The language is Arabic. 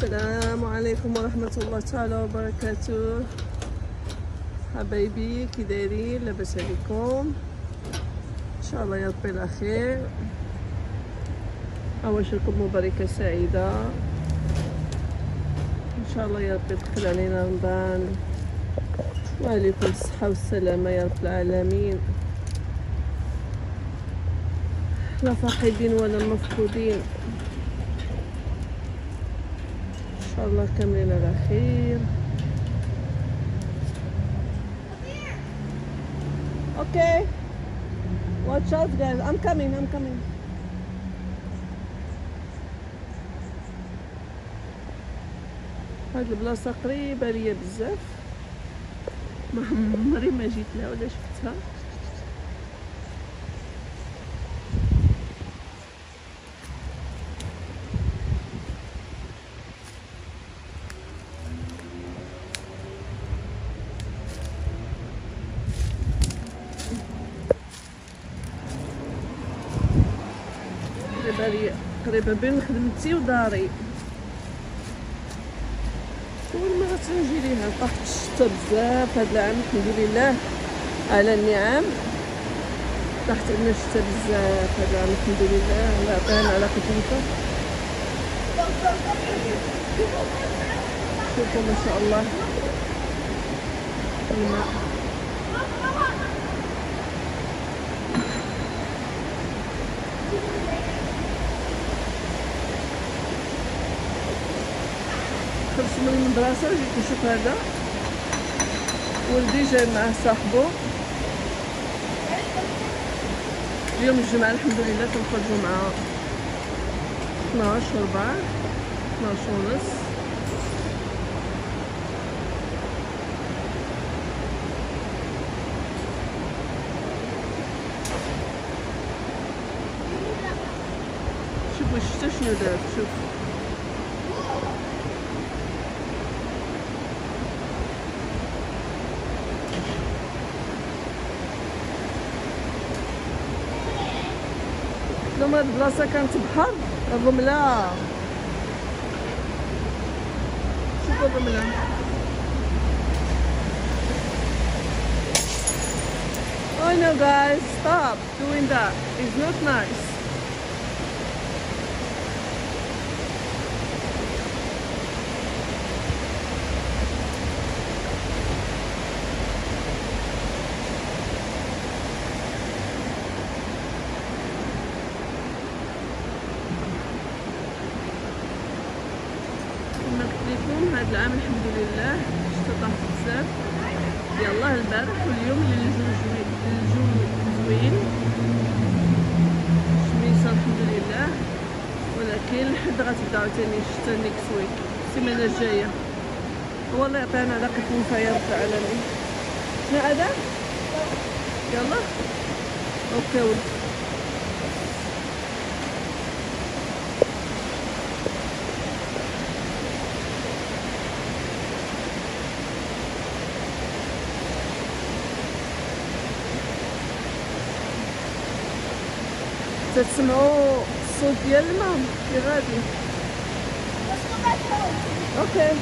السلام عليكم ورحمة الله تعالى وبركاته. حبايبي كي دايرين لاباس عليكم. إن شاء الله يا ربي على خير اواشركم مباركة سعيدة. إن شاء الله يا ربي يدخل علينا رمضان. وعليكم الصحة والسلامة يا رب العالمين. لا فاقدين ولا مفقودين. شاء الله كاملين على خير أوكي watch out guys. I'm coming I'm coming. هاد البلاصة قريبة ليا بزاف. ما عمري ما جيت لها ولا شفتها. ليا قريبة بين خدمتي وداري. كل مرة تنجي ليها طاحت الشتا بزاف هاد العام الحمد لله. على النعم. طاحت عندنا الشتا بزاف هاد العام الحمد لله. الله يعطينا على قدمته شوفوا ما شاء الله. الماء خرجت من المدرسة وجيت نشوف هذا. ولدي جاي معاه صاحبو. اليوم الجمعة الحمد لله تنخرجو مع 12 ربع 12 ونص. شوفوا الشتا شنو دار شوف. لما هاد البلاصة كانت بحر الرملة شوفوا الرملة Oh no guys, stop doing that. It's not nice. لكم هذا العام الحمد لله. الشتا طاح بزاف. يلاه البارح واليوم الجو زوين. شميسة الحمد لله. ولكن لحد غتبدأ عاوتاني الشتا next week السيمانة الجاية. والله يعطينا على قسم يا رب العالمين شنو هذا؟ يلا. okay ولد. Ça te smell so good, mom. You ready? Let's go back home. Okay.